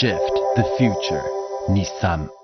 shift the future. Nissan.